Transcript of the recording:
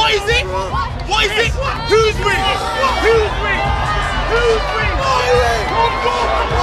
What is it? What is it? Who's me? Who's me? Who's me? Who's?